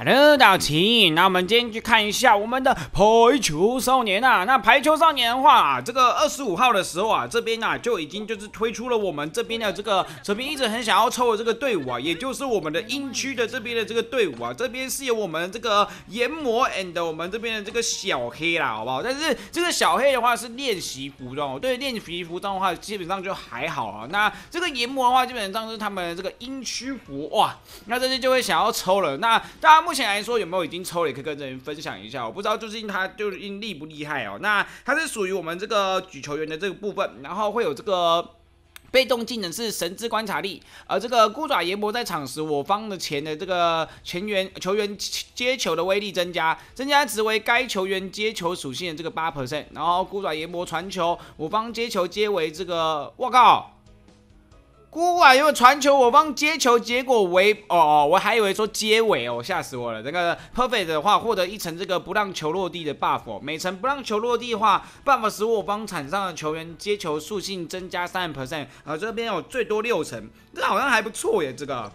Hello，大家好，那我们今天去看一下我们的排球少年啊。那排球少年的话啊，这个二十五号的时候啊，这边呢就已经就是推出了我们这边的这个这边一直很想要抽的这个队伍啊，也就是我们的英区的这边的这个队伍啊。这边是有我们这个炎魔 and 我们这边的这个小黑啦，好不好？但是这个小黑的话是练习服装，对练习服装的话基本上就还好啊。那这个炎魔的话，基本上是他们这个英区服哇，那这些就会想要抽了。那大家。目前来说有没有已经抽了？也可以跟这人分享一下。我不知道最近他究竟厉不厉害哦。那他是属于我们这个举球员的这个部分，然后会有这个被动技能是神之观察力，而这个孤爪研磨在场时，我方的前的这个前员球员接球的威力增加，增加值为该球员接球属性的这个八 percent。然后孤爪研磨传球，我方接球皆为这个，我靠！哇，因为传球，我方接球结果为哦哦，我还以为说接尾哦，吓死我了。这个 perfect 的话，获得一层这个不让球落地的 buff，每层不让球落地的话，buff 使我方场上的球员接球属性增加三 percent，啊，这边有最多六层，这好像还不错耶，这个。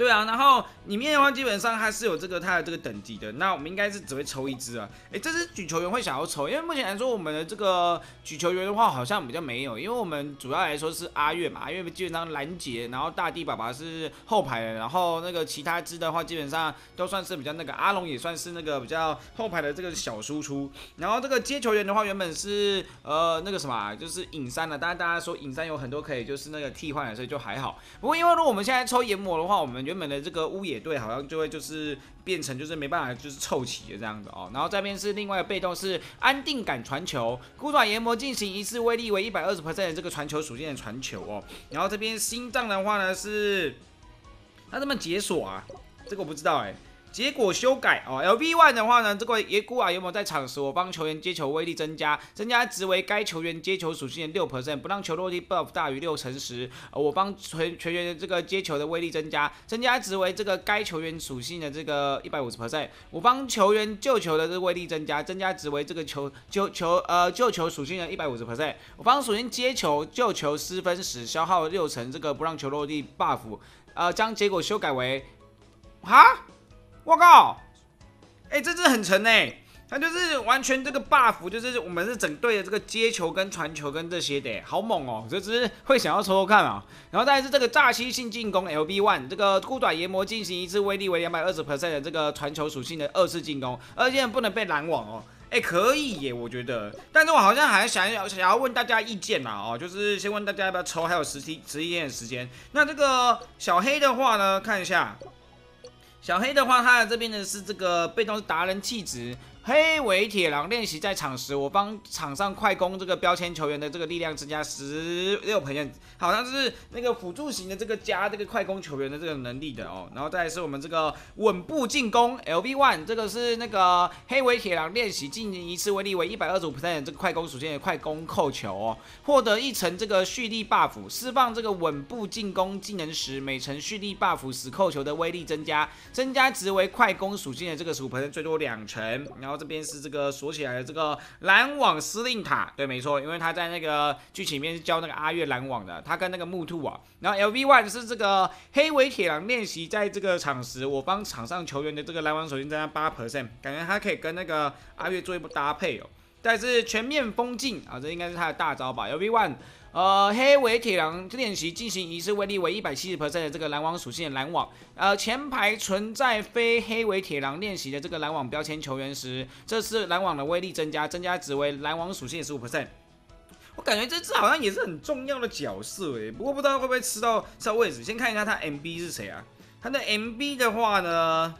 对啊，然后里面的话基本上它是有这个它的这个等级的，那我们应该是只会抽一只啊。哎，这只举球员会想要抽，因为目前来说我们的这个举球员的话好像比较没有，因为我们主要来说是阿月嘛，阿月基本上拦截，然后大地爸爸是后排的，然后那个其他只的话基本上都算是比较那个，阿龙也算是那个比较后排的这个小输出，然后这个接球员的话原本是呃那个什么，就是影山的，当然大家说影山有很多可以就是那个替换的，所以就还好。不过因为如果我们现在抽研磨的话，我们原本的这个乌野队好像就会就是变成就是没办法就是凑齐的这样子哦，然后这边是另外的被动是安定感传球，孤爪研磨进行一次威力为一百二十 percent 的这个传球属性的传球哦，然后这边心脏的话呢是那怎么解锁啊，这个我不知道哎。结果修改哦，L B One 的话呢，这个耶古瓦有没有在场时，我帮球员接球威力增加，增加值为该球员接球属性的六 percent，不让球落地 buff 大于六成时，我帮全全员的这个接球的威力增加，增加值为这个该球员属性的这个一百五十 percent，我帮球员救球的这个威力增加，增加值为这个球救球呃救球属性的一百五十 percent，我帮属性接球救球失分时消耗六成这个不让球落地 buff，呃将结果修改为哈。我靠！哎，这只很沉哎，它就是完全这个 buff，就是我们是整队的这个接球跟传球跟这些的，好猛哦！这只会想要抽抽看啊。然后再是这个炸欺性进攻 L B One，这个孤短研磨进行一次威力为两百二十 percent 的这个传球属性的二次进攻，而且不能被拦网哦。哎，可以耶，我觉得。但是我好像还想要想要问大家意见嘛，哦，就是先问大家要不要抽，还有十七十一天的时间。那这个小黑的话呢，看一下。小黑的话，他的这边呢是这个被动是达人气质。黑尾铁狼练习在场时，我帮场上快攻这个标签球员的这个力量增加十六培好像是那个辅助型的这个加这个快攻球员的这个能力的哦。然后再是我们这个稳步进攻 L V one，这个是那个黑尾铁狼练习进行一次威力为一百二十五 percent 这个快攻属性的快攻扣球哦，获得一层这个蓄力 buff，释放这个稳步进攻技能时，每层蓄力 buff 使扣球的威力增加，增加值为快攻属性的这个十五百分最多两层。然后然后这边是这个锁起来的这个拦网司令塔，对，没错，因为他在那个剧情里面是教那个阿月拦网的，他跟那个木兔啊，然后 L V One 是这个黑尾铁狼练习在这个场时，我方场上球员的这个拦网属性增加八 percent，感觉他可以跟那个阿月做一波搭配哦。但是全面封禁啊，这应该是他的大招吧，L V One。呃，黑尾铁狼练习进行一次威力为一百七十 percent 的这个拦网属性的拦网。呃，前排存在非黑尾铁狼练习的这个拦网标签球员时，这次拦网的威力增加，增加值为拦网属性十五 percent。我感觉这次好像也是很重要的角色诶，不过不知道会不会吃到吃到位置。先看一下他 MB 是谁啊？他的 MB 的话呢，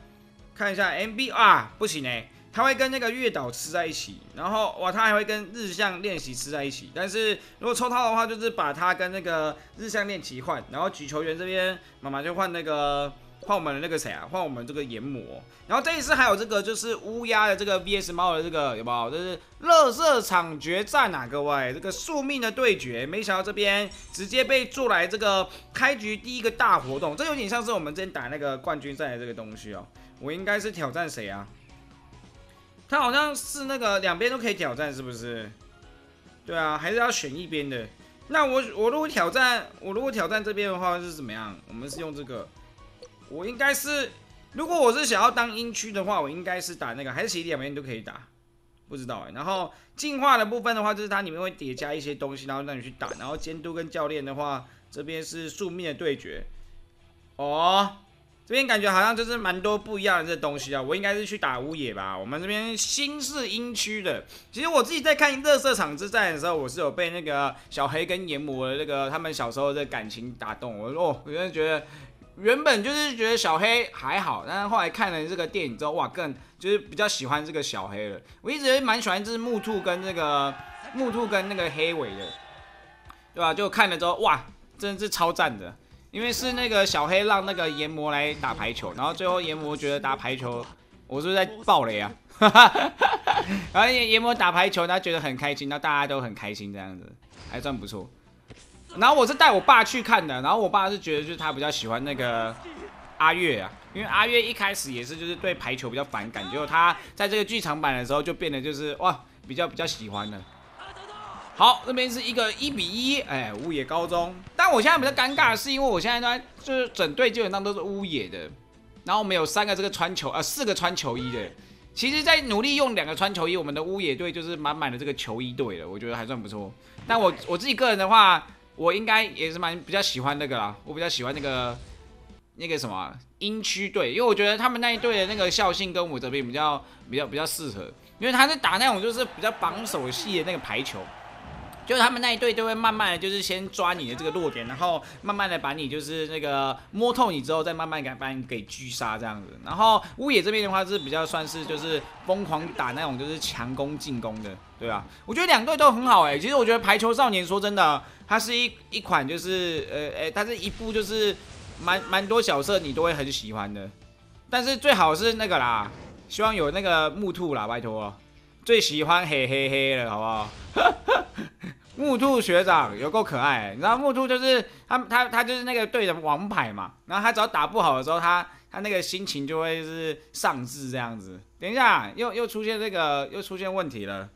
看一下 MB 啊，不行诶。他会跟那个月岛吃在一起，然后哇，他还会跟日向练习吃在一起。但是如果抽他的话，就是把他跟那个日向练习换，然后举球员这边妈妈就换那个换我们的那个谁啊，换我们这个研磨。然后这一次还有这个就是乌鸦的这个 VS 猫的这个有没有？就是乐色场决战啊，各位，这个宿命的对决。没想到这边直接被做来这个开局第一个大活动，这有点像是我们之前打那个冠军赛的这个东西哦。我应该是挑战谁啊？他好像是那个两边都可以挑战，是不是？对啊，还是要选一边的。那我我如果挑战，我如果挑战这边的话是怎么样？我们是用这个，我应该是如果我是想要当阴区的话，我应该是打那个，还是其实两边都可以打，不知道哎。然后进化的部分的话，就是它里面会叠加一些东西，然后让你去打。然后监督跟教练的话，这边是宿命的对决。哦，这边感觉好像就是蛮多不一样的这东西啊。我应该是去打乌野吧。我们这边新是阴区的。其实我自己在看热色场之战的时候，我是有被那个小黑跟炎魔的那个他们小时候的感情打动。我说哦，我真的觉得。原本就是觉得小黑还好，但是后来看了这个电影之后，哇，更就是比较喜欢这个小黑了。我一直蛮喜欢就是木兔跟那个木兔跟那个黑尾的，对吧？就看了之后，哇，真的是超赞的。因为是那个小黑让那个炎魔来打排球，然后最后炎魔觉得打排球，我是不是在爆雷啊？然后炎炎魔打排球，他觉得很开心，那大家都很开心，这样子还算不错。然后我是带我爸去看的，然后我爸是觉得就是他比较喜欢那个阿月啊，因为阿月一开始也是就是对排球比较反感，结果他在这个剧场版的时候就变得就是哇比较比较喜欢了。好，那边是一个一比一，哎，乌野高中。但我现在比较尴尬的是，因为我现在呢就是整队基本上都是乌野的，然后我们有三个这个穿球呃四个穿球衣的，其实在努力用两个穿球衣，我们的乌野队就是满满的这个球衣队了，我觉得还算不错。但我我自己个人的话。我应该也是蛮比较喜欢那个啦，我比较喜欢那个那个什么阴区队，因为我觉得他们那一队的那个校性跟我这边比较比较比较适合，因为他是打那种就是比较榜首系的那个排球，就是他们那一队都会慢慢的就是先抓你的这个弱点，然后慢慢的把你就是那个摸透你之后，再慢慢给把你给狙杀这样子。然后乌野这边的话是比较算是就是疯狂打那种就是强攻进攻的，对吧？我觉得两队都很好哎，其实我觉得排球少年说真的。它是一一款，就是呃，诶，它是一部，就是蛮蛮多角色你都会很喜欢的，但是最好是那个啦，希望有那个木兔啦，拜托，最喜欢黑黑黑了，好不好？木兔学长有够可爱，你知道木兔就是他他他就是那个队的王牌嘛，然后他只要打不好的时候，他他那个心情就会是丧志这样子。等一下，又又出现这个又出现问题了。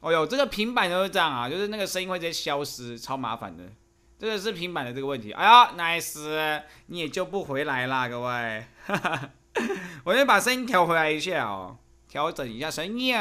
哦哟，这个平板就是这样啊，就是那个声音会直接消失，超麻烦的。这个是平板的这个问题。哎呀，nice，你也救不回来啦，各位。我先把声音调回来一下哦，调整一下声音。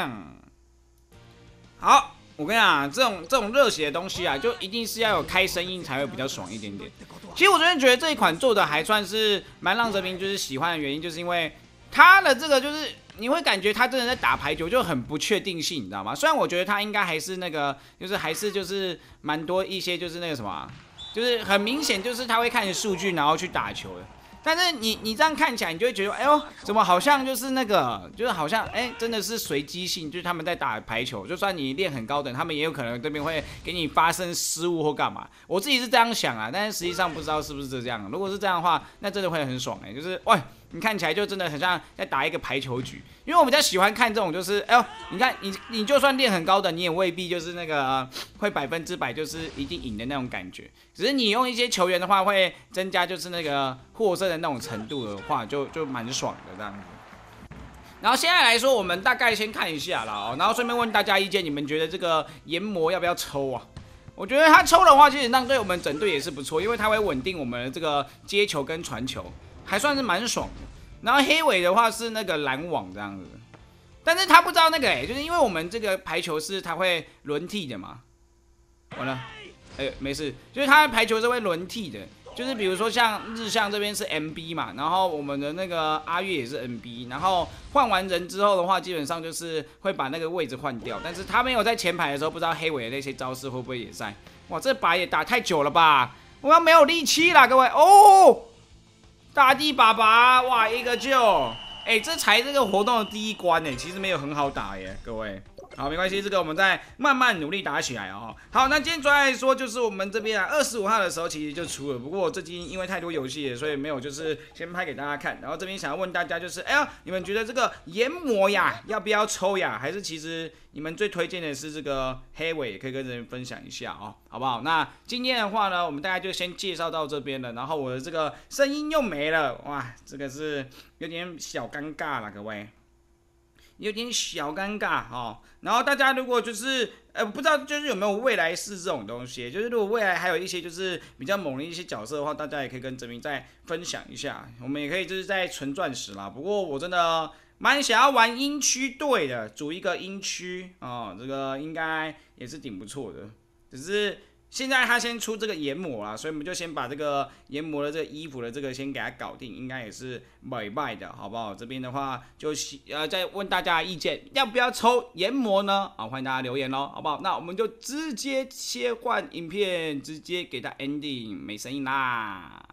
好，我跟你讲，这种这种热血的东西啊，就一定是要有开声音才会比较爽一点点。其实我真的觉得这一款做的还算是蛮让泽平就是喜欢的原因，就是因为它的这个就是。你会感觉他真的在打排球就很不确定性，你知道吗？虽然我觉得他应该还是那个，就是还是就是蛮多一些就是那个什么，就是很明显就是他会看数据然后去打球的。但是你你这样看起来，你就会觉得，哎呦，怎么好像就是那个，就是好像哎，真的是随机性，就是他们在打排球，就算你练很高等，他们也有可能对面会给你发生失误或干嘛。我自己是这样想啊，但是实际上不知道是不是这样。如果是这样的话，那真的会很爽哎，就是喂。你看起来就真的很像在打一个排球局，因为我比较喜欢看这种，就是哎呦，你看你你就算练很高的，你也未必就是那个会百分之百就是一定赢的那种感觉。只是你用一些球员的话，会增加就是那个获胜的那种程度的话，就就蛮爽的这样子。然后现在来说，我们大概先看一下了哦，然后顺便问大家意见，你们觉得这个研磨要不要抽啊？我觉得他抽的话，基本上对我们整队也是不错，因为它会稳定我们的这个接球跟传球。还算是蛮爽的，然后黑尾的话是那个拦网这样子，但是他不知道那个哎，就是因为我们这个排球是他会轮替的嘛，完了，哎没事，就是他排球是会轮替的，就是比如说像日向这边是 MB 嘛，然后我们的那个阿月也是 MB，然后换完人之后的话，基本上就是会把那个位置换掉，但是他没有在前排的时候，不知道黑尾的那些招式会不会也在，哇这把也打太久了吧，我要没有力气了各位。哦。大地爸爸，哇，一个救！哎，这才这个活动的第一关呢，其实没有很好打耶，各位。好，没关系，这个我们再慢慢努力打起来哦。好，那今天主要来说就是我们这边啊，二十五号的时候其实就出了，不过最近因为太多游戏，所以没有就是先拍给大家看。然后这边想要问大家就是，哎呀，你们觉得这个研磨呀要不要抽呀？还是其实你们最推荐的是这个黑尾，可以跟人分享一下哦，好不好？那今天的话呢，我们大家就先介绍到这边了。然后我的这个声音又没了，哇，这个是有点小尴尬了，各位。有点小尴尬哦。然后大家如果就是呃不知道就是有没有未来式这种东西，就是如果未来还有一些就是比较猛的一些角色的话，大家也可以跟泽明再分享一下。我们也可以就是在存钻石啦。不过我真的蛮想要玩阴区队的，组一个阴区啊，这个应该也是挺不错的。只是。现在他先出这个研磨啦，所以我们就先把这个研磨的这个衣服的这个先给他搞定，应该也是美卖的，好不好？这边的话就呃再问大家意见，要不要抽研磨呢？好，欢迎大家留言喽，好不好？那我们就直接切换影片，直接给他 ending，没声音啦。